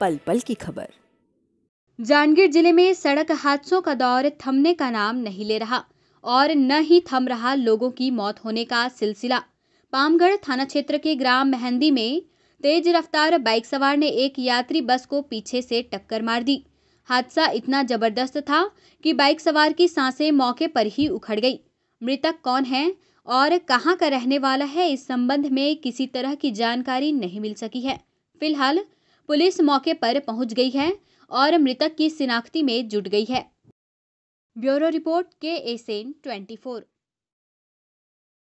पल पल की खबर। जांजगीर ज़िले में सड़क हादसों का दौर थमने का नाम नहीं ले रहा और न ही थम रहा लोगों की मौत होने का सिलसिला। पामगढ़ थाना क्षेत्र के ग्राम मेहंदी में तेज रफ्तार बाइक सवार ने एक यात्री बस को पीछे से टक्कर मार दी। हादसा इतना ज़बरदस्त था कि बाइक सवार की साँसें मौके पर ही उखड़ गई। मृतक कौन है और कहाँ का रहने वाला है इस संबंध में किसी तरह की जानकारी नहीं मिल सकी है। फ़िलहाल पुलिस मौके पर पहुँच गई है और मृतक की शिनाख्ती में जुट गई है। ब्यूरो रिपोर्ट के एसेन ट्वेंटी